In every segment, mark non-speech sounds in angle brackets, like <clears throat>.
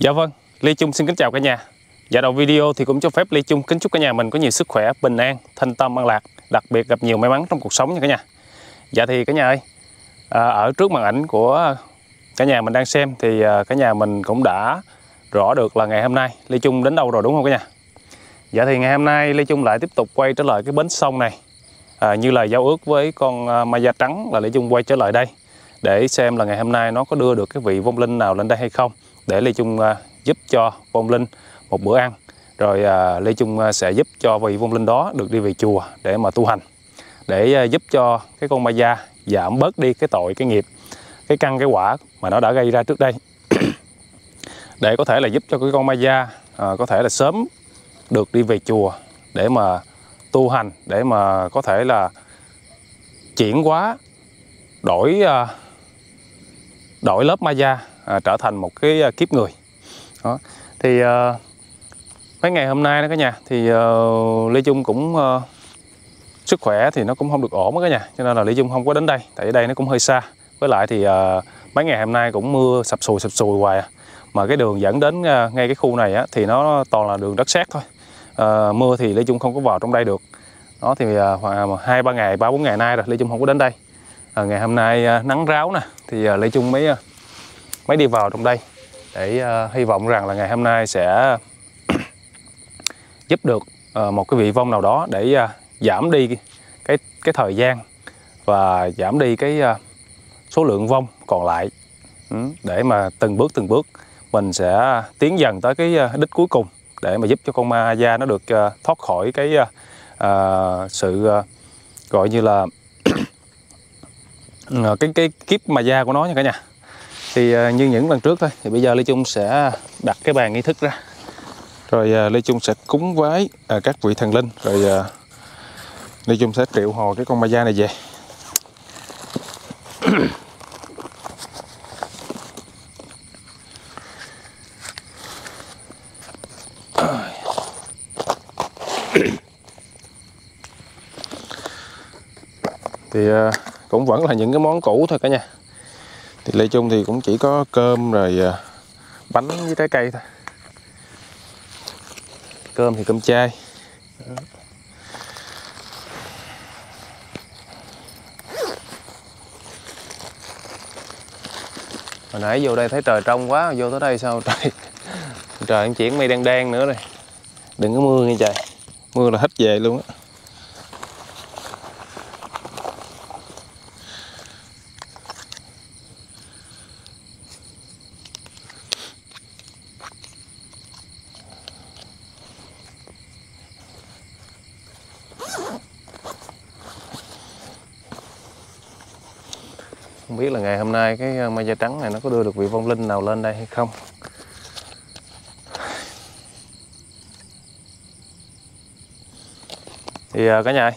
Dạ vâng, Lê Trung xin kính chào cả nhà. Dạ đầu video thì cũng cho phép Lê Trung kính chúc cả nhà mình có nhiều sức khỏe, bình an, thanh tâm, an lạc, đặc biệt gặp nhiều may mắn trong cuộc sống nha cả nhà. Dạ thì cả nhà ơi, à, ở trước màn ảnh của cả nhà mình đang xem thì à, cả nhà mình cũng đã rõ được là ngày hôm nay Lê Trung đến đâu rồi đúng không cả nhà? Dạ thì ngày hôm nay Lê Trung lại tiếp tục quay trở lại cái bến sông này à, như là giao ước với con à, ma da trắng là Lê Trung quay trở lại đây để xem là ngày hôm nay nó có đưa được cái vị vong linh nào lên đây hay không để Lê Trung à, giúp cho vong linh một bữa ăn. Rồi à, Lê Trung à, sẽ giúp cho vị vong linh đó được đi về chùa để mà tu hành để giúp cho cái con ma da giảm bớt đi cái tội cái nghiệp cái căn cái quả mà nó đã gây ra trước đây. <coughs> Để có thể là giúp cho cái con ma da à, có thể là sớm được đi về chùa để mà tu hành để mà có thể là chuyển hóa đổi đổi lớp ma da à, trở thành một cái à, kiếp người. Đó. thì à, mấy ngày hôm nay đó cả nhà thì à, Lê Trung cũng à, sức khỏe thì nó cũng không được ổn đó cả nhà cho nên là Lê Trung không có đến đây tại ở đây nó cũng hơi xa. Với lại thì à, mấy ngày hôm nay cũng mưa sập sùi sập sùi hoài à. mà cái đường dẫn đến à, ngay cái khu này á, thì nó toàn là đường đất sét thôi. À, mưa thì Lê Trung không có vào trong đây được. Đó thì à, khoảng à, hai ba ngày ba bốn ngày nay rồi Lê Trung không có đến đây. À, ngày hôm nay à, nắng ráo nè thì à, Lê Trung mới à, mới đi vào trong đây để uh, hy vọng rằng là ngày hôm nay sẽ <clears throat> giúp được uh, một cái vị vong nào đó để uh, giảm đi cái cái thời gian và giảm đi cái uh, số lượng vong còn lại. Ừ, để mà từng bước từng bước mình sẽ tiến dần tới cái đích cuối cùng để mà giúp cho con ma da nó được uh, thoát khỏi cái uh, sự uh, gọi như là <clears throat> cái cái kiếp ma da của nó nha cả nhà thì uh, như những lần trước thôi. Thì bây giờ Lê Trung sẽ đặt cái bàn nghi thức ra. Rồi uh, Lê Trung sẽ cúng vái uh, các vị thần linh. Rồi Lê Trung sẽ triệu hồi cái con ma da này về. Thì cũng vẫn là những cái món cũ thôi cả nhà thì Lê chung thì cũng chỉ có cơm rồi à, bánh với trái cây thôi. Cơm thì cơm chay. Hồi nãy vô đây thấy trời trong quá, vô tới đây sao trời trời chuyển mây đen đen nữa rồi. Đừng có mưa nghe trời, mưa là hết về luôn á không biết là ngày hôm nay cái ờ, ma da trắng này nó có đưa được vị vong linh nào lên đây hay không? Thì à, cả nhà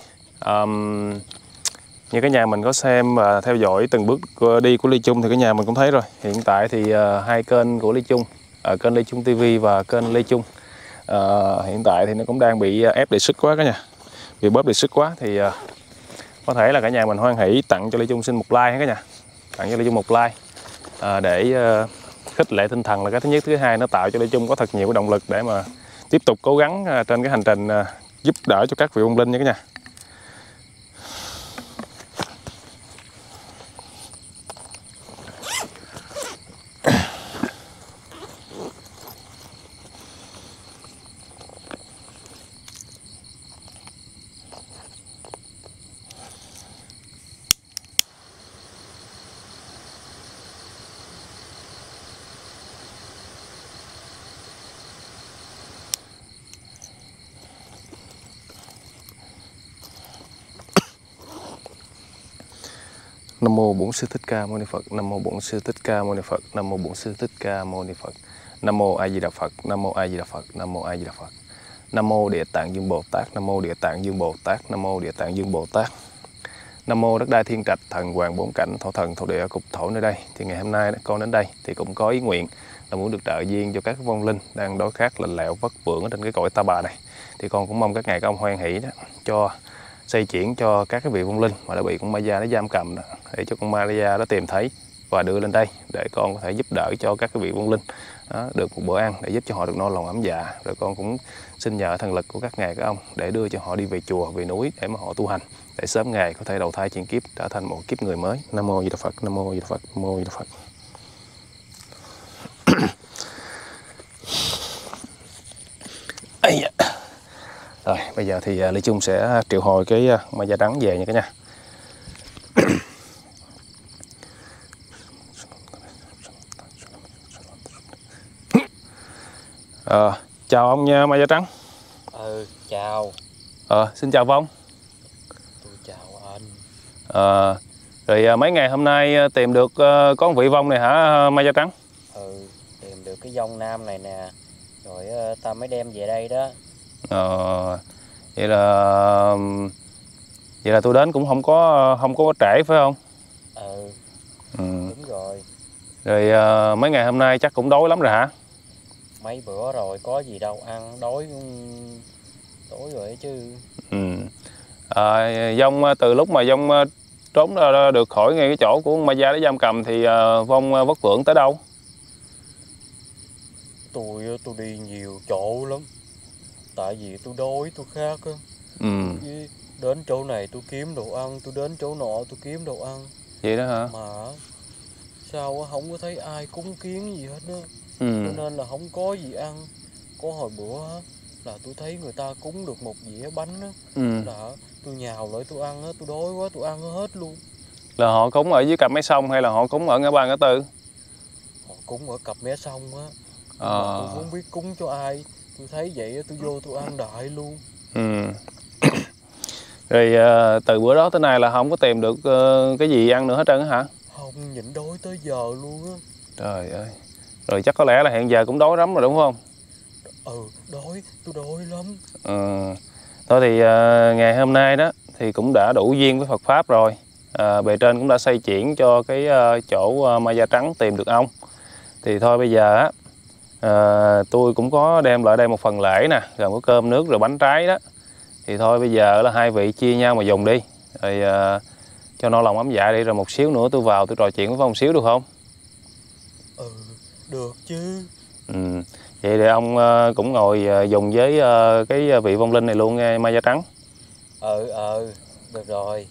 um, như cái nhà mình có xem và theo dõi từng bước đi của Lê Chung thì cái nhà mình cũng thấy rồi. Hiện tại thì uh, hai kênh của Lê Chung uh, kênh Lê Chung TV và kênh Lê Chung uh, hiện tại thì nó cũng đang bị ép đề xuất quá cả nhà. Bị bóp đề xuất quá thì uh, có thể là cả nhà mình hoan hỷ tặng cho Lê Chung xin một like cả nhà. Tặng cho Lê Chung một like à, để ờ, khích lệ tinh thần là cái thứ nhất. Thứ hai nó tạo cho Lê Chung có thật nhiều cái động lực để mà tiếp tục cố gắng ờ, trên cái hành trình giúp đỡ cho các vị ông linh nha cả nhà Nam mô Bổn Sư Thích Ca Mâu Ni Phật. Nam mô Bổn Sư Thích Ca Mâu Ni Phật. Nam mô Bổn Sư Thích Ca Mâu Ni Phật. Nam mô A Di Đà Phật. Nam mô A Di Đà Phật. Nam mô A Di Đà Phật. Nam mô Địa Tạng Dương Bồ Tát. Nam mô Địa Tạng Dương Bồ Tát. Nam mô Địa Tạng Dương Bồ Tát. Nam mô Đất Đai Thiên Trạch, Thần Hoàng Bốn Cảnh, Thổ Thần, Thổ Địa, Cục Thổ nơi đây. Thì ngày hôm nay con đến đây thì cũng có ý nguyện là muốn được trợ duyên cho các vong linh đang đối khát lạnh lẽo vất vưởng ở trên cái cõi ta bà này. Thì con cũng mong các ngài các ông hoan hỷ đó cho xây chuyển cho các cái vị vong linh mà đã bị con ma da nó giam cầm đó, để cho con ma da nó tìm thấy và đưa lên đây để con có thể giúp đỡ cho các cái vị vong linh đó, được một bữa ăn để giúp cho họ được no lòng ấm dạ. Rồi con cũng xin nhờ thần lực của các ngài các ông để đưa cho họ đi về chùa về núi để mà họ tu hành để sớm ngày có thể đầu thai chuyển kiếp trở thành một kiếp người mới. Nam mô di đà phật nam mô di đà phật nam mô di đà phật. <coughs> Ây da rồi bây giờ thì uh, Lê Trung sẽ triệu hồi cái uh, ma da trắng về nha cả nhà. Ờ, chào ông nha ma da trắng. Ừ, chào, Ờ, xin chào Vong. Tôi chào anh. Ờ, rồi à, mấy ngày hôm nay à, tìm được à, có một vị vong này hả ma da trắng? Ừ, tìm được cái dông nam này nè, rồi ta mới đem về đây đó. Ờ, vậy là vậy là tôi đến cũng không có không có trễ phải không Ừ, ừ. đúng rồi, rồi à, mấy ngày hôm nay chắc cũng đói lắm rồi hả mấy bữa rồi có gì đâu ăn, đói đói rồi chứ. ừ. à, vong à, từ lúc mà vong à, trốn ra- được khỏi ngay cái chỗ của ma da để giam cầm thì à, vong vất vưởng tới đâu Tôi ờ, tôi đi nhiều chỗ lắm. Tại vì tôi đói, tôi khát á. ừ. Đến chỗ này tôi kiếm đồ ăn, tôi đến chỗ nọ tôi kiếm đồ ăn. vậy đó hả Mà sao không có thấy ai cúng kiến gì hết á. ừ. cho nên là không có gì ăn có hồi bữa á, là tôi thấy người ta cúng được một dĩa bánh á Ừ. là tôi nhào lại tôi ăn á tôi đói quá tôi ăn hết luôn là họ cúng ở dưới cặp máy sông hay là họ cúng ở ngã ba ngã tư họ cúng ở cặp mé sông á Ờ. tôi không biết cúng cho ai tôi thấy vậy tôi vô tôi ăn đại luôn Ừ. <coughs> Rồi ờ, từ bữa đó tới nay là không có tìm được ờ, cái gì ăn nữa hết trơn hả? không nhịn đói tới giờ luôn á Trời ơi. Rồi chắc có lẽ là hiện giờ cũng đói lắm rồi đúng không? ừ đói tôi đói lắm Ừ. Thôi thì ờ, ngày hôm nay đó thì cũng đã đủ duyên với Phật Pháp rồi. À, bề trên cũng đã xây chuyển cho cái ờ, chỗ ờ, ma da trắng tìm được ông. Thì thôi bây giờ á ờ, tôi cũng có đem lại đây một phần lễ nè, gồm có cơm nước rồi bánh trái đó. Thì thôi bây giờ là hai vị chia nhau mà dùng đi. Rồi ờ, cho no lòng ấm dạ đi rồi một xíu nữa tôi vào tôi trò chuyện với ông xíu được không? ừ được chứ Ừ. Vậy thì ông ờ, cũng ngồi dùng với cái vị vong linh này luôn nghe ma da trắng. ừ ừ được rồi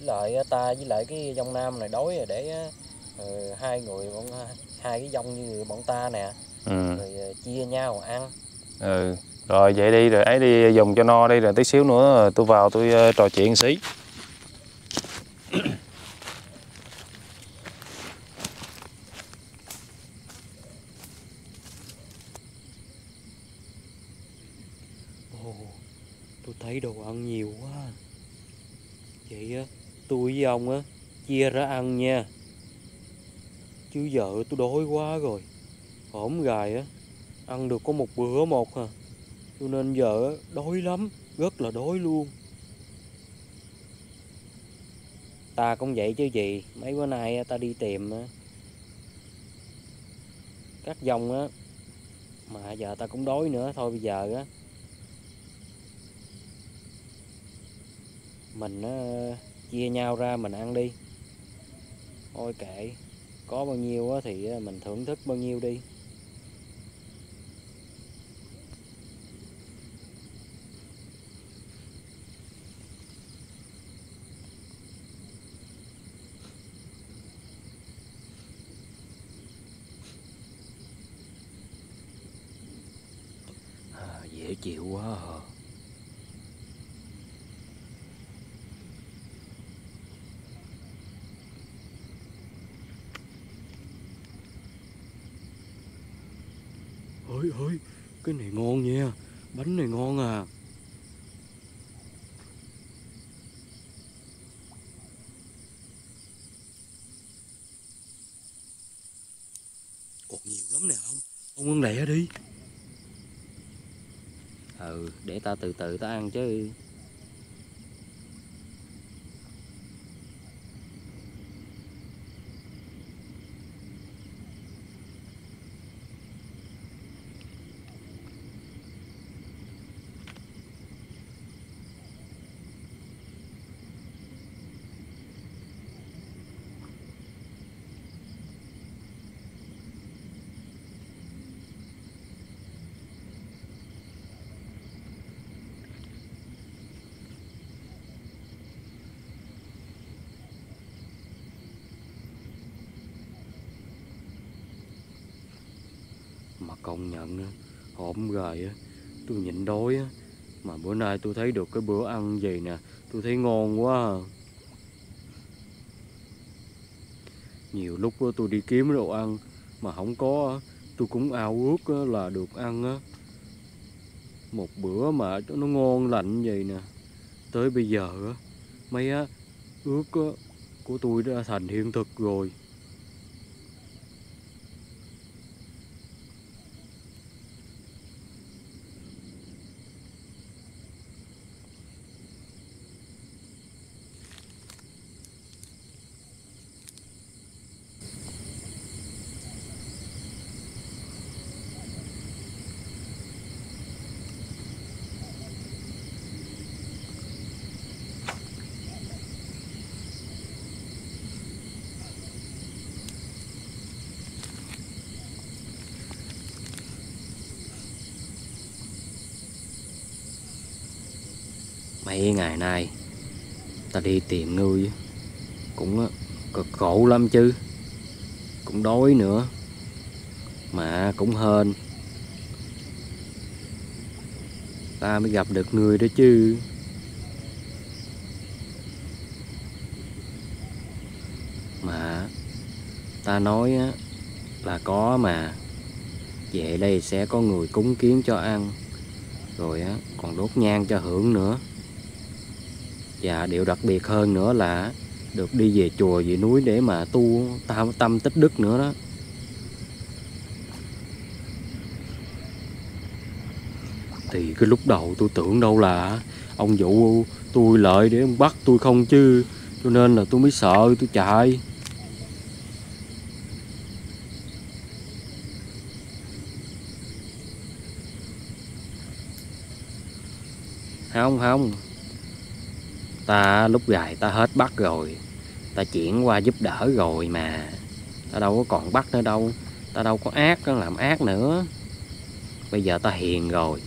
lại ta với lại cái dông nam này đói rồi để ừ, hai người bọn hai cái dông như bọn ta nè Ừ. rồi ờ, chia nhau ăn. Ừ. Rồi vậy đi rồi ấy đi dùng cho no đi rồi tí xíu nữa tôi vào tôi ờ, trò chuyện xí. Ồ tôi thấy đồ ăn nhiều quá. Vậy á tôi với ông á chia ra ăn nha. Chứ giờ tôi đói quá rồi hổm gài á. Ăn được có một bữa một à. Cho nên giờ á, đói lắm rất là đói luôn. Ta cũng vậy chứ gì. Mấy bữa nay ta đi tìm các dòng á mà giờ ta cũng đói nữa thôi bây giờ á. Mình á, chia nhau ra mình ăn đi. Thôi kệ có bao nhiêu á, thì mình thưởng thức bao nhiêu đi à, dễ chịu quá à. ơi ơi cái này ngon nha, bánh này ngon à còn nhiều lắm nè, ông ông ăn lẹ đi ừ để ta từ từ ta ăn chứ. Rồi á, tôi nhịn đói á. Mà bữa nay tôi thấy được cái bữa ăn gì nè, tôi thấy ngon quá à. nhiều lúc tôi đi kiếm đồ ăn mà không có tôi cũng ao ước là được ăn á. Một bữa mà nó ngon lạnh vậy nè. Tới bây giờ á, mấy ước của tôi đã thành hiện thực rồi mấy ngày nay. Ta đi tìm ngươi cũng cực khổ lắm chứ. Cũng đói nữa, mà cũng hên. Ta mới gặp được người đó chứ. Mà ta nói là có mà. Về đây sẽ có người cúng kiến cho ăn. Rồi còn đốt nhang cho hưởng nữa và điều đặc biệt hơn nữa là được đi về chùa, về núi để mà tu tam, tâm tích đức nữa đó. Thì cái lúc đầu tôi tưởng đâu là ông vụ tôi lợi để ông bắt tôi không chứ, cho nên là tôi mới sợ, tôi chạy. Không không ta lúc gài ta hết bắt rồi. Ta chuyển qua giúp đỡ rồi mà. Ta đâu có còn bắt nữa đâu. Ta đâu có ác có làm ác nữa. Bây giờ ta hiền rồi.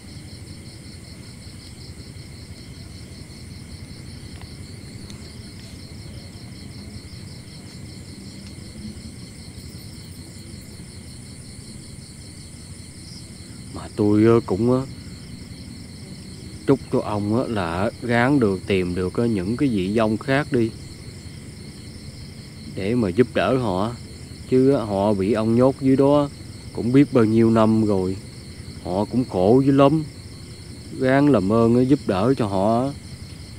Mà tôi ờ, cũng ờ, chúc cho ông là gán được tìm được những cái vị dông khác đi. Để mà giúp đỡ họ, chứ họ bị ông nhốt dưới đó cũng biết bao nhiêu năm rồi. Họ cũng khổ dữ lắm. Gán làm ơn giúp đỡ cho họ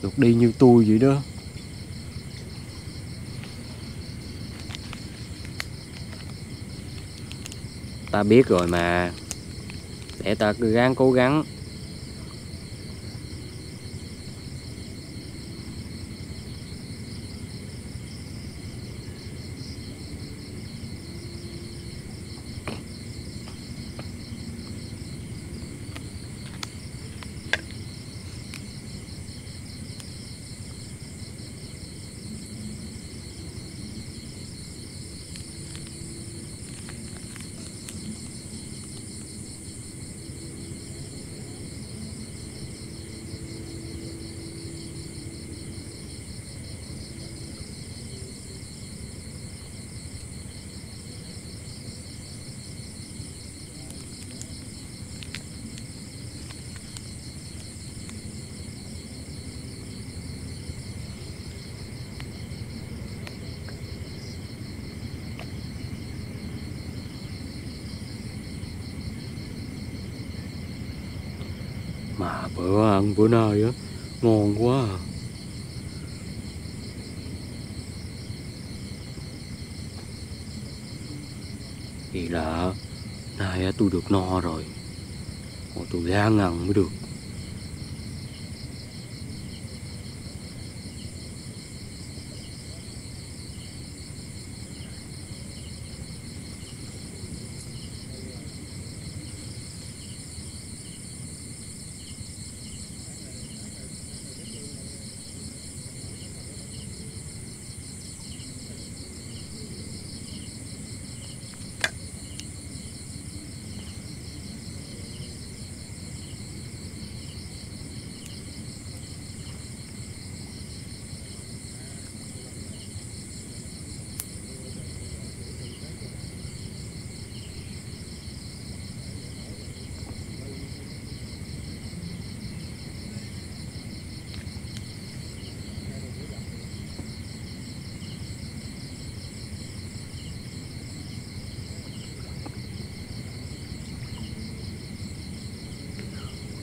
được đi như tôi vậy đó. Ta biết rồi mà. Để ta cứ gắng cố gắng mà bữa ăn bữa nay á ngon quá à. Thì là nay á, tôi được no rồi còn tôi gan ăn mới được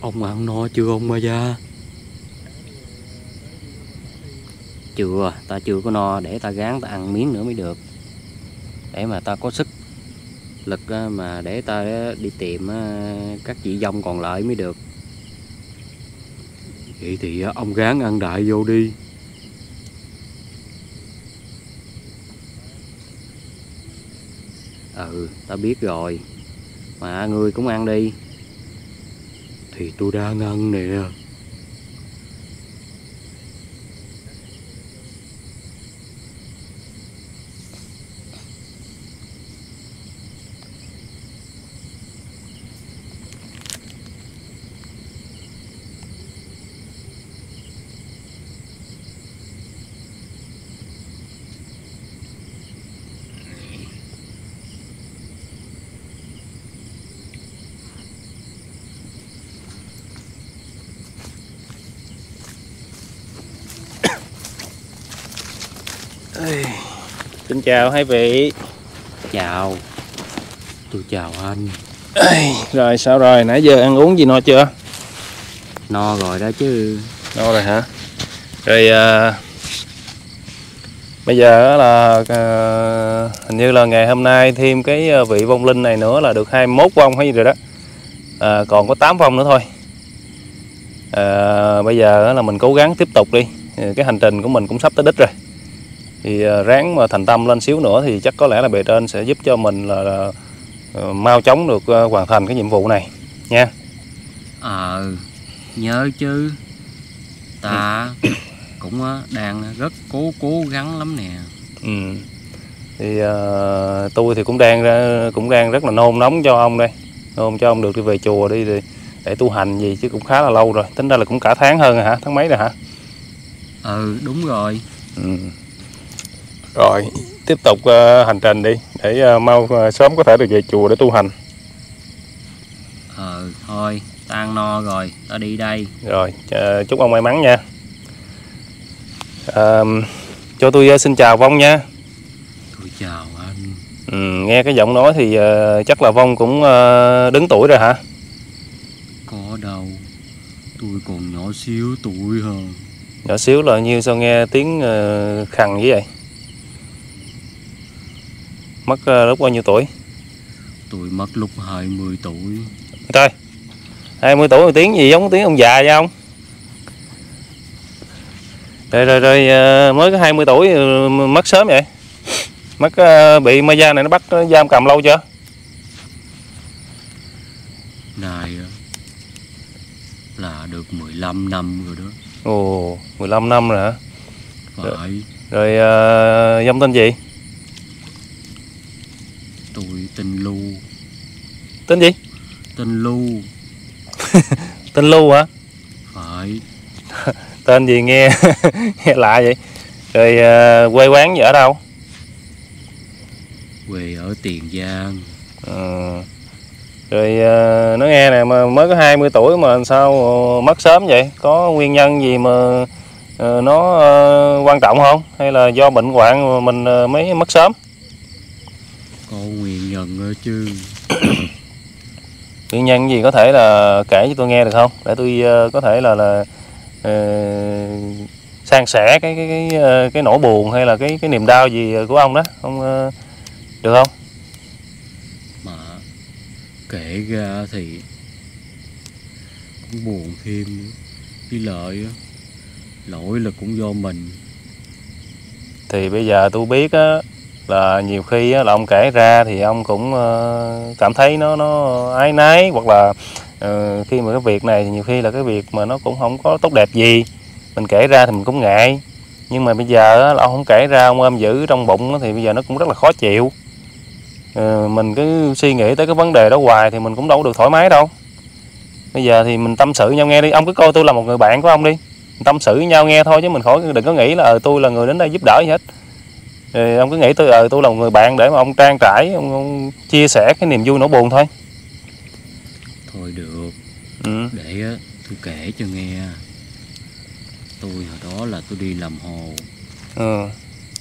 Ông ăn no chưa ông ma gia? Chưa, ta chưa có no để ta gán ta ăn miếng nữa mới được. Để mà ta có sức lực mà để ta đi tìm các chị dông còn lại mới được. Vậy thì ông gán ăn đại vô đi. Ừ, ta biết rồi. Mà ngươi cũng ăn đi. Thì tôi đã ngăn nè. Xin chào hai vị. Chào. Tôi chào anh. Rồi sao rồi, nãy giờ ăn uống gì no chưa? No rồi đó chứ. No rồi hả? Rồi à, Bây giờ là à, Hình như là ngày hôm nay thêm cái à, vị vong linh này nữa là được 21 vong hay gì rồi đó. À, Còn có 8 vong nữa thôi. À, Bây giờ là mình cố gắng tiếp tục đi. Cái hành trình của mình cũng sắp tới đích rồi thì à, ráng mà thành tâm lên xíu nữa thì chắc có lẽ là bề trên sẽ giúp cho mình là, là, là mau chóng được à, hoàn thành cái nhiệm vụ này nha. Ờ nhớ chứ. Ta cũng đang rất cố cố gắng lắm nè. Ừ. thì uh, tôi thì cũng đang cũng đang rất là nôn nóng cho ông đây. Nôn cho ông được đi về chùa đi để, để tu hành gì chứ cũng khá là lâu rồi. Tính ra là cũng cả tháng hơn rồi hả? Tháng mấy rồi hả? Ừ đúng rồi. Ừ. Rồi, tiếp tục uh, hành trình đi để uh, mau uh, sớm có thể được về chùa để tu hành. Ờ thôi, ta ăn no rồi, ta đi đây. Rồi, uh, chúc ông may mắn nha. Uh, cho tôi uh, xin chào Vong nha. Tôi chào anh. Ừ, nghe cái giọng nói thì uh, chắc là Vong cũng uh, đứng tuổi rồi hả? Có đâu, tôi còn nhỏ xíu tuổi hơn. Nhỏ xíu là nhiêu sao nghe tiếng uh, khằng như vậy? Mất uh, lúc bao nhiêu tuổi? Tôi mất lúc 20 tuổi. Trời, 20 tuổi tiếng gì giống tiếng ông già vậy không? Rồi rồi rồi uh, mới có 20 tuổi uh, mất sớm vậy? Mất bị ma da này nó bắt nó giam cầm lâu chưa? Này là được 15 năm rồi đó. Ồ, 15 năm rồi hả? Phải. Rồi, rồi uh, dông tên gì? Tôi tên Lu Tên gì? Tên Lu <laughs> Tên Lu hả? Phải <laughs> Tên gì nghe <laughs> nghe lạ vậy? Rồi uh, quê quán gì ở đâu? Quê ở Tiền Giang ừ. Rồi uh, nó nghe nè mà mới có 20 tuổi mà sao mất sớm vậy? Có nguyên nhân gì mà uh, nó uh, quan trọng không? Hay là do bệnh hoạn mình uh, mới mất sớm? có nguyên nhân chứ. <coughs> Nguyên nhân gì có thể là kể cho tôi nghe được không? Để tôi uh, có thể là là uh, san sẻ cái cái cái uh, cái nỗi buồn hay là cái cái niềm đau gì của ông đó. Ông uh, được không? Mà kể ra thì cũng buồn thêm với lợi lỗi là cũng do mình. Thì bây giờ tôi biết á là nhiều khi là ông kể ra thì ông cũng ờ, cảm thấy nó nó ái náy hoặc là uh, khi mà cái việc này thì nhiều khi là cái việc mà nó cũng không có tốt đẹp gì. Mình kể ra thì mình cũng ngại. Nhưng mà bây giờ là ông không kể ra ông ôm giữ trong bụng thì bây giờ nó cũng rất là khó chịu. Uh, mình cứ suy nghĩ tới cái vấn đề đó hoài thì mình cũng đâu được thoải mái đâu. Bây giờ thì mình tâm sự nhau nghe đi. Ông cứ coi tôi là một người bạn của ông đi. Tâm sự với nhau nghe thôi chứ mình khỏi đừng có nghĩ là ờ, tôi là người đến đây giúp đỡ gì hết thì ông cứ nghĩ tôi ờ tôi là một người bạn để mà ông trang trải ông, ông chia sẻ cái niềm vui nỗi buồn thôi. Thôi được. Ừ. để tôi kể cho nghe. Tôi hồi đó là tôi đi làm hồ. Ừ.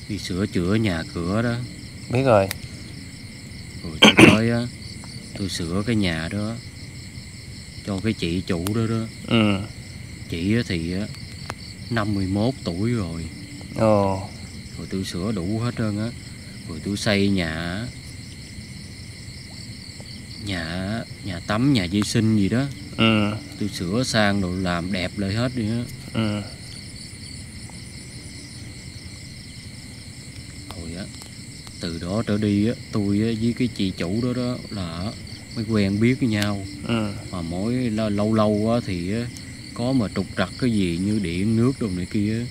đi sửa chữa nhà cửa đó. Biết rồi. Rồi tôi tới á tôi sửa cái nhà đó cho cái chị chủ đó đó. Ừ. Chị á thì á 51 tuổi rồi. Ồ rồi tôi sửa đủ hết trơn á. Rồi tôi xây nhà nhà nhà tắm nhà vệ sinh gì đó. Ừ. Tôi sửa sang rồi làm đẹp lại hết đi á. Ừ. Rồi á từ đó trở đi á tôi á với cái chị chủ đó đó là mới quen biết với nhau. Ừ. Mà mỗi lâu lâu á thì á, có mà trục trặc cái gì như điện nước đồ này kia á,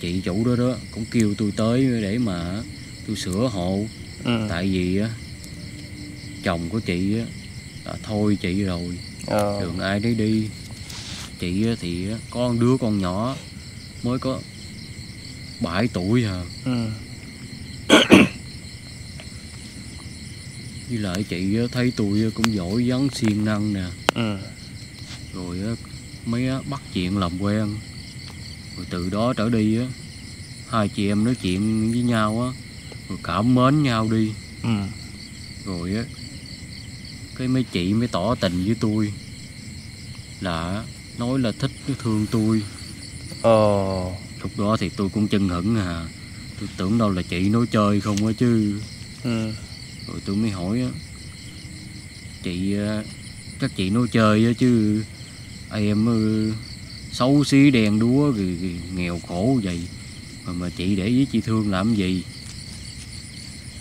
chị chủ đó đó cũng kêu tôi tới để mà tôi sửa hộ. Ừ. Tại vì á chồng của chị á đã thôi chị rồi. Ờ. Đường ai đấy đi. Chị á thì á, có đứa con nhỏ mới có 7 tuổi à. Ừ. <coughs> Với lại chị thấy tôi cũng giỏi vắng siêng năng nè. Ừ. Rồi á, mới á, bắt chuyện làm quen rồi từ đó trở đi á hai chị em nói chuyện với nhau á rồi cảm mến nhau đi. Ừ. Rồi á cái mấy chị mới tỏ tình với tôi là nói là thích thương tôi. Ờ. Lúc đó thì tôi cũng chân hững à. Tôi tưởng đâu là chị nói chơi không á chứ. Ừ. Rồi tôi mới hỏi á chị á, chắc chị nói chơi á chứ. Em xấu xí đen đúa rồi, rồi nghèo khổ vậy. Mà mà chị để ý chị thương làm gì?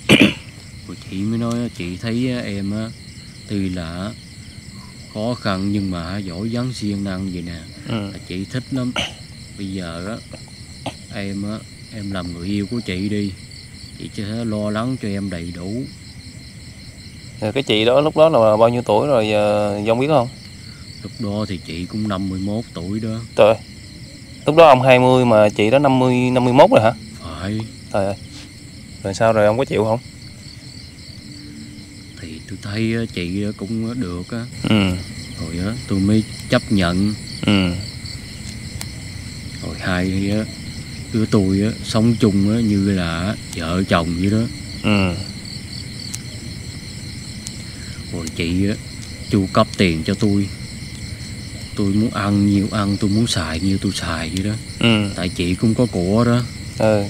<coughs> Rồi chị mới nói chị thấy em á tuy là khó khăn nhưng mà giỏi vắng siêng năng vậy nè. Ừ. Chị thích lắm. <coughs> Bây giờ á em á em làm người yêu của chị đi. Chị sẽ lo lắng cho em đầy đủ. Rồi cái chị đó lúc đó là bao nhiêu tuổi rồi giờ Dông biết không? Lúc đó thì chị cũng 51 tuổi đó Trời ơi. Lúc đó ông 20 mà chị đó 50 51 rồi hả? phải Trời ơi. Rồi sao rồi ông có chịu không? thì tôi thấy á, chị cũng được á Ừ. rồi á tôi mới chấp nhận Ừ. rồi hai á đứa tôi á sống chung á như là vợ chồng vậy đó Ừ. rồi chị á chu cấp tiền cho tôi tôi muốn ăn nhiều ăn tôi muốn xài nhiều tôi xài vậy đó Ừ. tại chị cũng có của đó Ừ.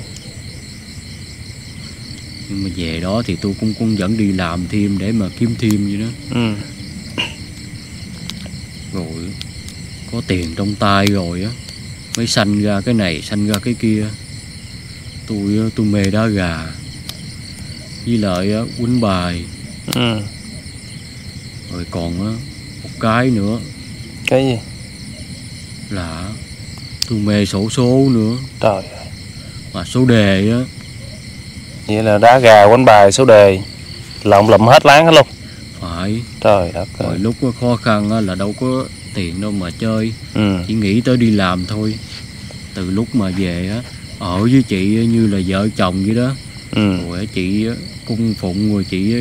nhưng mà về đó thì tôi cũng cũng vẫn đi làm thêm để mà kiếm thêm vậy đó Ừ. rồi có tiền trong tay rồi á mới sanh ra cái này sanh ra cái kia tôi tôi mê đá gà với lại á, quýnh bài Ừ. rồi còn một cái nữa Cái gì? là tôi mê sổ số nữa Trời ơi. mà số đề á Vậy là đá gà quánh bài số đề lộng lụm hết láng hết luôn. phải Trời đất rồi ơi. lúc á, khó khăn á, là đâu có tiền đâu mà chơi Ừ. chỉ nghĩ tới đi làm thôi từ lúc mà về á ở với chị như là vợ chồng vậy đó Ừ. rồi chị cung phụng rồi chị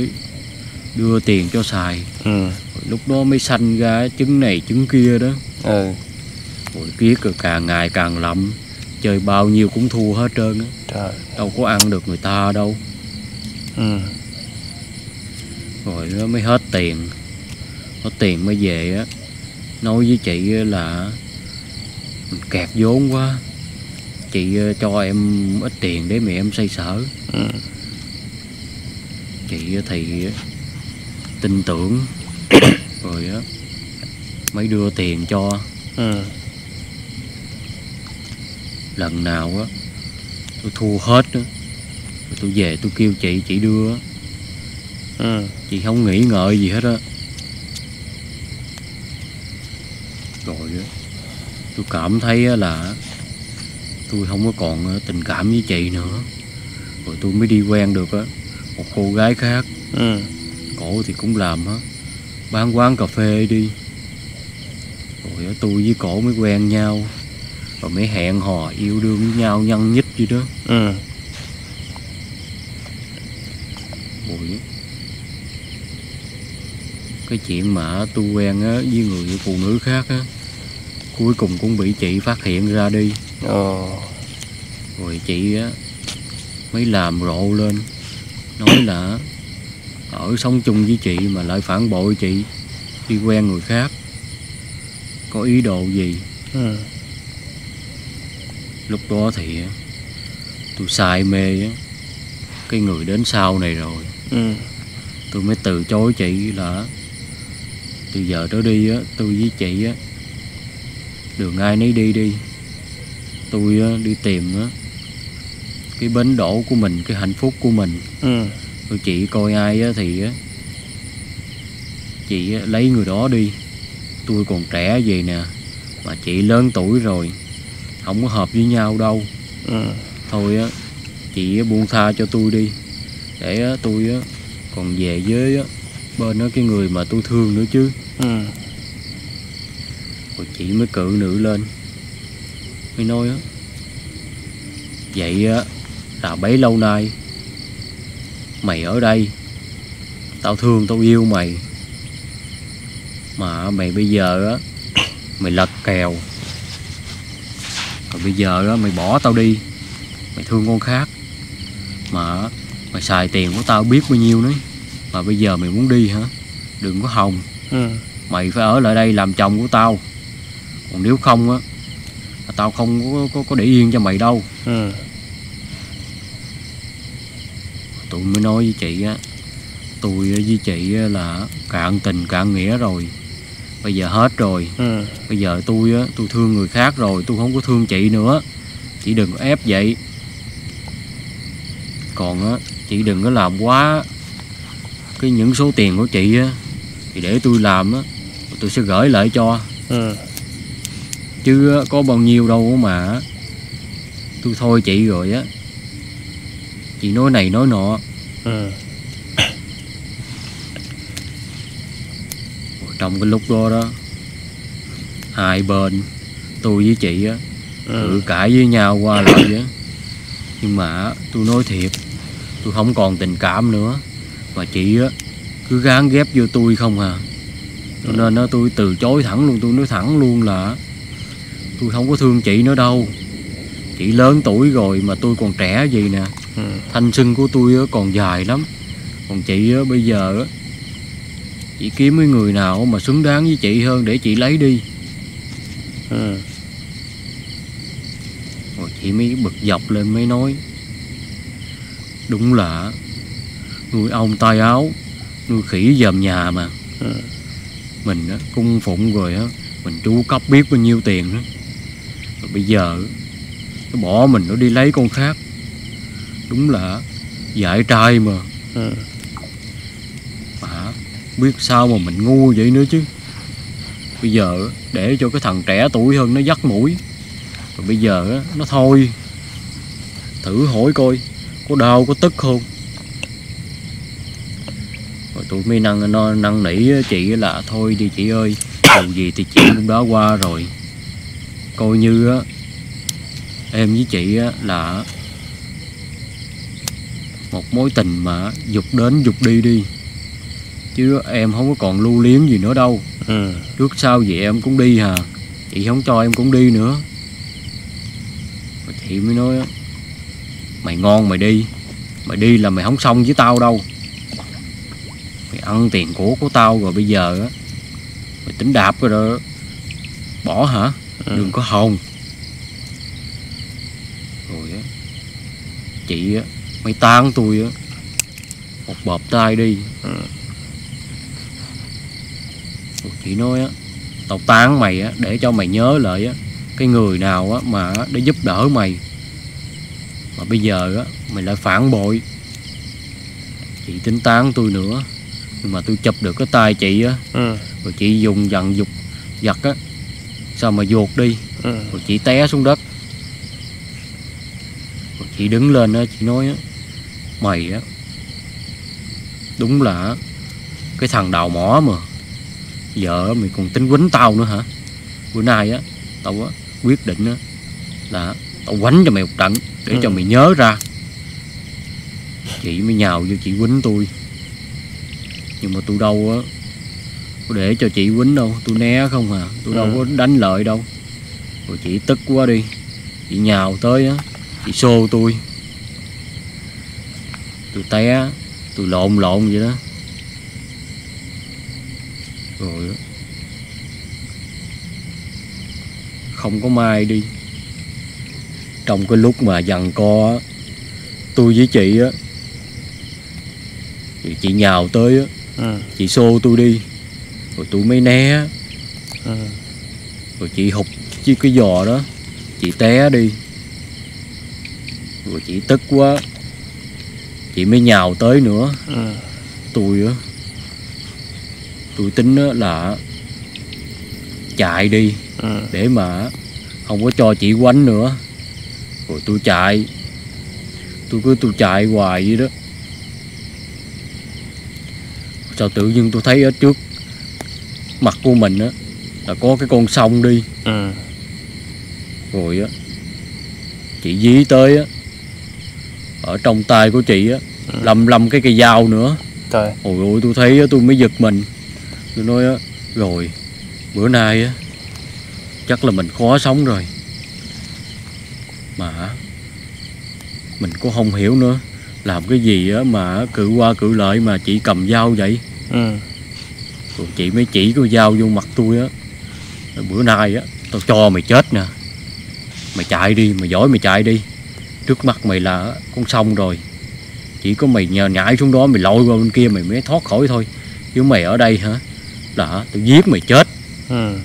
đưa tiền cho xài Ừ. lúc đó mới sanh ra trứng này trứng kia đó Ừ. rồi kiết rồi càng ngày càng lậm chơi bao nhiêu cũng thua hết trơn á Trời. đâu có ăn được người ta đâu Ừ. rồi nó mới hết tiền hết tiền mới về á nói với chị là mình kẹt vốn quá chị ờ, cho em ít tiền để mẹ em xoay sở Ừ. chị thì tin tưởng <coughs> rồi á mới đưa tiền cho Ừ. lần nào á tôi thua hết á rồi tôi về tôi kêu chị chị đưa á Ừ. chị không nghĩ ngợi gì hết á rồi á tôi cảm thấy á là tôi không có còn ờ, tình cảm với chị nữa rồi tôi mới đi quen được á một cô gái khác Ừ. cổ thì cũng làm á bán quán cà phê đi. Rồi tôi với cổ mới quen nhau. Rồi mới hẹn hò yêu đương với nhau nhăn nhít gì đó. Ừ. rồi cái chuyện mà tôi quen á với người phụ nữ khác á cuối cùng cũng bị chị phát hiện ra đi. Ờ. rồi chị á mới làm rộ lên. Nói là ở sống chung với chị mà lại phản bội chị đi quen người khác có ý đồ gì ừ. lúc đó thì tôi say mê cái người đến sau này rồi Ừ. tôi mới từ chối chị là từ giờ trở đi tôi với chị đường ai nấy đi đi tôi đi tìm cái bến đỗ của mình cái hạnh phúc của mình Ừ. rồi chị coi ai á thì á chị á, lấy người đó đi. Tôi còn trẻ vậy nè mà chị lớn tuổi rồi không có hợp với nhau đâu. Ừ. thôi á chị á, buông tha cho tôi đi. Để tôi á còn về với á bên đó cái người mà tôi thương nữa chứ. Ừ. rồi chị mới cự nữ lên. Mới nói á vậy á là bấy lâu nay mày ở đây. Tao thương tao yêu mày. Mà mày bây giờ á <coughs> mày lật kèo. Rồi bây giờ á mày bỏ tao đi. Mày thương con khác. Mà mày xài tiền của tao biết bao nhiêu nữa. Mà bây giờ mày muốn đi hả? Đừng có hòng. Ừ. mày phải ở lại đây làm chồng của tao. Còn nếu không á tao không có, có, có để yên cho mày đâu. Ừ. tôi mới nói với chị á tôi với chị á là cạn tình cạn nghĩa rồi bây giờ hết rồi. Ừ. bây giờ tôi á tôi thương người khác rồi tôi không có thương chị nữa. Chị đừng có ép vậy. Còn á chị đừng có làm quá cái những số tiền của chị á thì để tôi làm á tôi sẽ gửi lại cho. Ừ. chứ có bao nhiêu đâu mà tôi thôi chị rồi á chị nói này nói nọ Ừ. trong cái lúc đó đó hai bên tôi với chị á Ừ. cự cãi với nhau qua <coughs> lại á nhưng mà tôi nói thiệt tôi không còn tình cảm nữa mà chị á cứ gán ghép vô tôi không à cho nên á tôi từ chối thẳng luôn tôi nói thẳng luôn là tôi không có thương chị nữa đâu chị lớn tuổi rồi mà tôi còn trẻ gì nè Ừ. thanh xuân của tôi còn dài lắm. Còn chị bây giờ chị kiếm cái người nào mà xứng đáng với chị hơn để chị lấy đi. Ừ. rồi chị mới bực dọc lên mới nói đúng là nuôi ong tay áo nuôi khỉ dòm nhà mà. Ừ. mình á, cung phụng rồi á mình chu cấp biết bao nhiêu tiền đó rồi bây giờ nó bỏ mình nó đi lấy con khác đúng là dại trai mà. Ừ. mà biết sao mà mình ngu vậy nữa chứ? Bây giờ để cho cái thằng trẻ tuổi hơn nó dắt mũi. Rồi bây giờ á, nó thôi. Thử hỏi coi có đau có tức không? Rồi tụi mới năn nó năn nỉ chị là thôi đi chị ơi dù gì thì chuyện cũng đã qua rồi. Coi như á em với chị á là một mối tình mà dục đến dục đi đi. Chứ em không có còn lưu luyến gì nữa đâu. Ừ. trước sau gì em cũng đi hà. Chị không cho em cũng đi nữa. Chị mới nói mày ngon mày đi. Mày đi là mày không xong với tao đâu. Mày ăn tiền của của tao rồi bây giờ á mày tính đạp rồi đó. Bỏ hả? Ừ. đừng có hồn. Rồi á chị á mày tan tôi á. Một bợp tay đi. Ừ. Chị nói á tao tán mày á để cho mày nhớ lại á cái người nào á mà để giúp đỡ mày. Mà bây giờ á mày lại phản bội. Chị tính tán tôi nữa nhưng mà tôi chụp được cái tay chị á. Ừ. rồi chị dùng dằn dục giật á. Sao mà dột đi? Ừ. rồi chị té xuống đất. Rồi chị đứng lên á chị nói á mày á. Đúng là cái thằng đào mỏ mà. Giờ mày còn tính quýnh tao nữa hả? Bữa nay á tao á quyết định á là tao quánh cho mày một trận để cho Ừ. mày nhớ ra. Chị mới nhào vô chị quýnh tôi. Nhưng mà tôi đâu á để cho chị quýnh đâu tôi né không à. Tôi đâu Ừ. có đánh lợi đâu. Rồi chị tức quá đi. Chị nhào tới á chị xô tôi tôi té tôi lộn lộn vậy đó. Rồi á, không có mai đi. Trong cái lúc mà dằn co tôi với chị á thì chị nhào tới á ừ. chị xô tôi đi. Rồi tôi mới né Ừ. rồi chị hụt chiếc cái giò đó chị té đi. Rồi chị tức quá chị mới nhào tới nữa Ừ. tôi á tôi tính á là chạy đi Ừ. để mà không có cho chị quánh nữa rồi tôi chạy tôi cứ tôi chạy hoài vậy đó sao tự nhiên tôi thấy ở trước mặt của mình á là có cái con sông đi Ừ. rồi á chị dí tới á ở trong tay của chị á Ừ. lầm lầm cái cây dao nữa Trời. ôi ôi tôi thấy tôi mới giật mình tôi nói á rồi bữa nay á chắc là mình khó sống rồi mà mình cũng không hiểu nữa làm cái gì á mà cự qua cự lợi mà chị cầm dao vậy Ừ. rồi chị mới chỉ cái dao vô mặt tôi á bữa nay á tao cho mày chết nè mày chạy đi mày giỏi mày chạy đi trước mặt mày là con sông rồi. Chỉ có mày nhờ nhảy xuống đó mày lội qua bên kia mày mới thoát khỏi thôi. Chứ mày ở đây hả? Là tao giết mày chết. Ừ.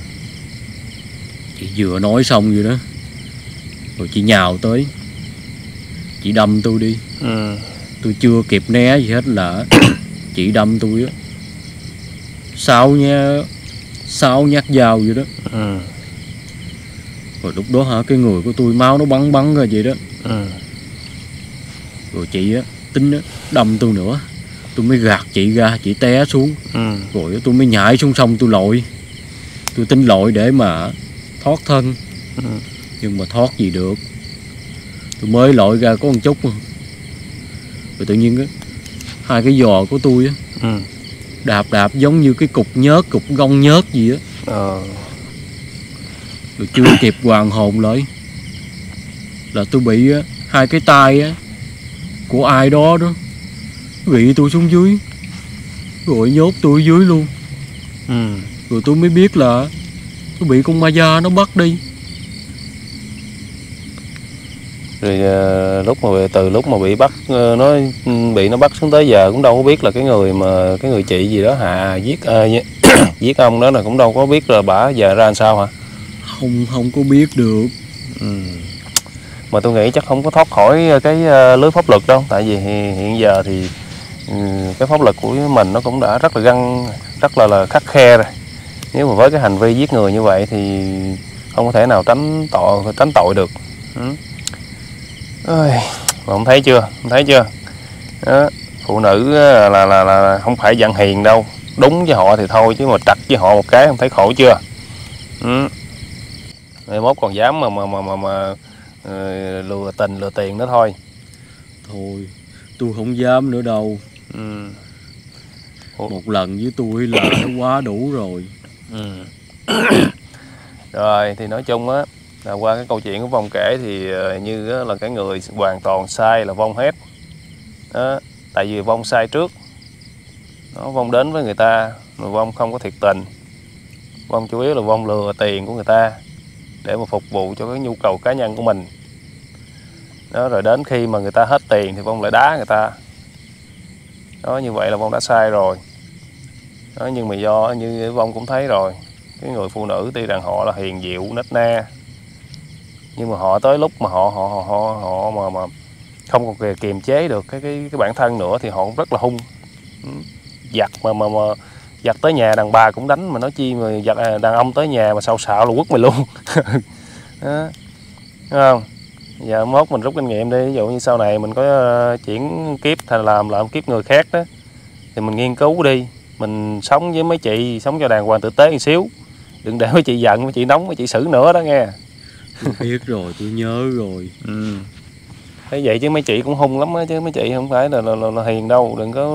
chị vừa nói xong vậy đó. Rồi chị nhào tới. Chị đâm tôi đi. Ừ. tôi chưa kịp né gì hết là <coughs> chị đâm tôi á. Sáu nha sáu nhát dao vậy đó? Ừ. rồi lúc đó hả cái người của tôi máu nó bắn bắn ra vậy đó Ừ. rồi chị á tính á đâm tôi nữa tôi mới gạt chị ra chị té xuống Ừ. rồi tôi mới nhảy xuống sông tôi lội tôi tính lội để mà thoát thân Ừ. nhưng mà thoát gì được tôi mới lội ra có một chút rồi tự nhiên á hai cái giò của tôi á Ừ. đạp đạp giống như cái cục nhớt cục gông nhớt gì á Ờ. rồi chưa kịp hoàn hồn lại. Là tôi bị hai cái tay á của ai đó đó gị tôi xuống dưới. Rồi nhốt tôi dưới luôn. Ừ. rồi tôi mới biết là tôi bị con ma da nó bắt đi. Rồi ờ, lúc mà từ lúc mà bị bắt ờ, nó ừ, bị nó bắt xuống tới giờ cũng đâu có biết là cái người mà cái người chị gì đó hạ giết gi- <coughs> giết ông đó là cũng đâu có biết là bả giờ ra làm sao hả không không có biết được. Ừ. mà tôi nghĩ chắc không có thoát khỏi ờ, cái ờ, lưới pháp luật đâu. Tại vì hiện, giờ thì ừ, cái pháp luật của mình nó cũng đã rất là găng rất là là khắc khe rồi. Nếu mà với cái hành vi giết người như vậy thì không có thể nào tránh tội tránh tội được. Ừ. Ôi, mà không thấy chưa? Không thấy chưa? Đó, phụ nữ ờ, là, là là không phải dạng hiền đâu. Đúng với họ thì thôi chứ mà trật với họ một cái không thấy khổ chưa? Ừ. Mai mốt còn dám mà mà mà mà, mà ờ, lừa tình lừa tiền nữa thôi. Thôi tôi không dám nữa đâu. Ừ. một lần với tôi là nó quá đủ rồi. Ừ. <coughs> rồi thì nói chung á là qua cái câu chuyện của Vong kể thì ờ, như là cái người hoàn toàn sai là Vong hết. Đó, tại vì Vong sai trước. Nó Vong đến với người ta mà Vong không có thiệt tình. Vong chủ yếu là Vong lừa tiền của người ta để mà phục vụ cho cái nhu cầu cá nhân của mình. Đó rồi đến khi mà người ta hết tiền thì Vong lại đá người ta. Đó như vậy là Vong đã sai rồi. Đó, nhưng mà do như Vong cũng thấy rồi cái người phụ nữ tuy rằng họ là hiền diệu nết na nhưng mà họ tới lúc mà họ họ họ họ, họ mà mà không còn kì- kiềm chế được cái cái cái bản thân nữa thì họ cũng rất là hung. Ừ, Giặt mà mà mà giặt tới nhà đàn bà cũng đánh mà nói chi mà giặt à, đàn ông tới nhà mà xạo là quất mày luôn. <laughs> Đó. Thấy không? Giờ mốt mình rút kinh nghiệm đi ví dụ như sau này mình có ờ, chuyển kiếp thành làm làm kiếp người khác đó thì mình nghiên cứu đi. Mình sống với mấy chị sống cho đàng hoàng tử tế một xíu. Đừng để mấy chị giận mấy chị nóng mấy chị xử nữa đó nghe. Tôi biết rồi tôi nhớ rồi. Ừ. thế vậy chứ mấy chị cũng hung lắm á chứ mấy chị không phải là, là, là, là hiền đâu. Đừng có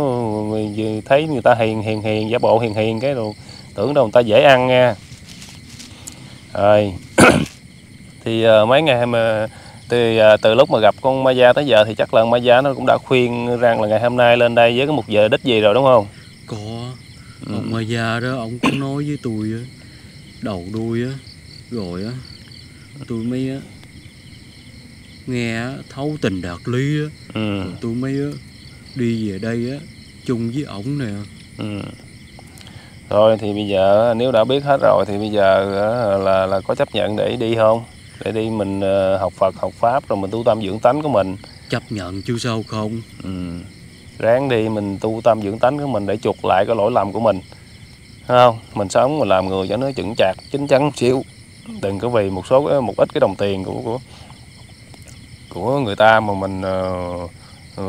người- thấy người ta hiền hiền hiền giả bộ hiền hiền cái rồi tưởng đâu người ta dễ ăn nha. Rồi. <coughs> Thì ờ, mấy ngày mà từ ờ, từ lúc mà gặp con ma gia tới giờ thì chắc là ma gia nó cũng đã khuyên rằng là ngày hôm nay lên đây với cái mục giờ đích gì rồi đúng không? Có. Ừ. ông ma già đó ông có nói với tôi á đầu đuôi á rồi á tôi mới á nghe thấu tình đạt lý á ừ. tôi mới đi về đây á chung với ổng nè Ừ. Rồi thì bây giờ nếu đã biết hết rồi thì bây giờ là là có chấp nhận để đi không? Để đi mình ờ, học Phật, học Pháp rồi mình tu tâm dưỡng tánh của mình. chấp nhận chứ sao không Ừ. Ráng đi mình tu tâm dưỡng tánh của mình để chuộc lại cái lỗi lầm của mình. Không? Mình sống mình làm người cho nó chững chạc, chín chắn xíu. Đừng có vì một số một ít cái đồng tiền của của của người ta mà mình ờ, ờ,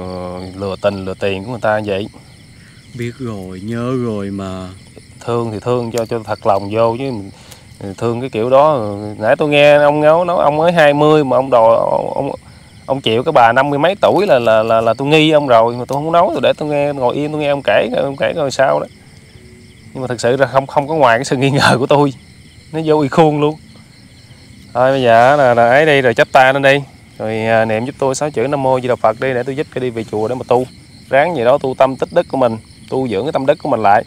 lừa tình lừa tiền của người ta vậy. biết rồi nhớ rồi mà. Thương thì thương cho cho thật lòng vô chứ. Thương cái kiểu đó nãy tôi nghe ông ngáo nói ông mới 20 mà ông đòi ông ông chịu cái bà năm mươi mấy tuổi là là là, là tôi nghi ông rồi mà tôi không nói tôi để tôi nghe ngồi yên tôi nghe ông kể ông kể coi sao đó. Nhưng mà thật sự là không không có ngoài cái sự nghi ngờ của tôi. Nó vô y khuôn luôn. Thôi bây giờ là, là ấy đi rồi chắp tay lên đi rồi à, niệm giúp tôi sáu chữ nam mô di đà phật đi để tôi giúp cái đi về chùa để mà tu. Ráng gì đó tu tâm tích đức của mình tu dưỡng cái tâm đức của mình lại.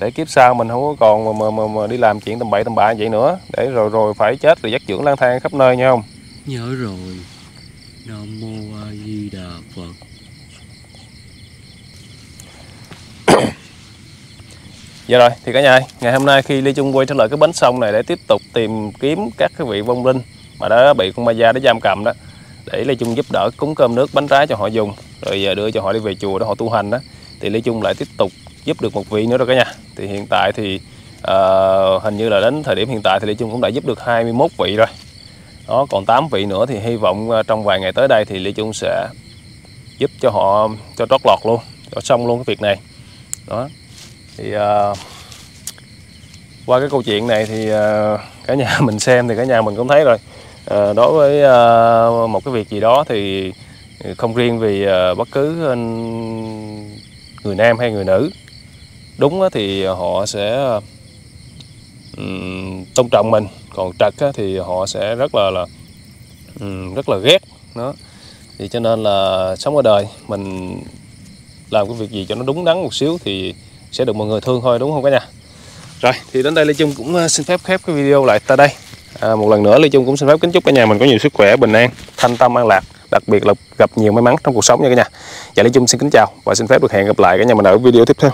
Để kiếp sau mình không có còn mà, mà, mà, mà đi làm chuyện tầm bậy tầm bạ vậy nữa. Để rồi rồi phải chết rồi dắt dưỡng lang thang khắp nơi nha không? Nhớ rồi. Nam mô a di đà phật. Dạ rồi, thì cả nhà ơi, ngày hôm nay khi Lê Trung quay trở lại cái bến sông này để tiếp tục tìm kiếm các cái vị vong linh mà đã bị con ma da nó giam cầm đó. Để Lê Trung giúp đỡ cúng cơm nước bánh trái cho họ dùng. Rồi giờ đưa cho họ đi về chùa để họ tu hành đó. Thì Lê Trung lại tiếp tục giúp được một vị nữa rồi cả nhà. Thì hiện tại thì uh, hình như là đến thời điểm hiện tại thì Lê Trung cũng đã giúp được 21 vị rồi. Đó còn 8 vị nữa thì hy vọng à, trong vài ngày tới đây thì Lê Trung sẽ giúp cho họ cho trót lọt luôn cho xong luôn cái việc này. Đó. Thì uh, qua cái câu chuyện này thì uh, cả nhà <laughs> mình xem thì cả nhà mình cũng thấy rồi. Ờ, đối với ờ, một cái việc gì đó thì không riêng vì ờ, bất cứ người nam hay người nữ. Đúng thì họ sẽ tôn trọng mình, còn trật thì họ sẽ rất là là rất là ghét nó. Thì cho nên là sống ở đời, mình làm cái việc gì cho nó đúng đắn một xíu thì sẽ được mọi người thương thôi, đúng không cả nhà? Rồi, thì đến đây Lê Chung cũng xin phép khép cái video lại tại đây à, một lần nữa Lê Trung cũng xin phép kính chúc cả nhà mình có nhiều sức khỏe bình an thanh tâm an lạc đặc biệt là gặp nhiều may mắn trong cuộc sống nha cả nhà. Dạ, và Lê Trung xin kính chào và xin phép được hẹn gặp lại cả nhà mình ở video tiếp theo.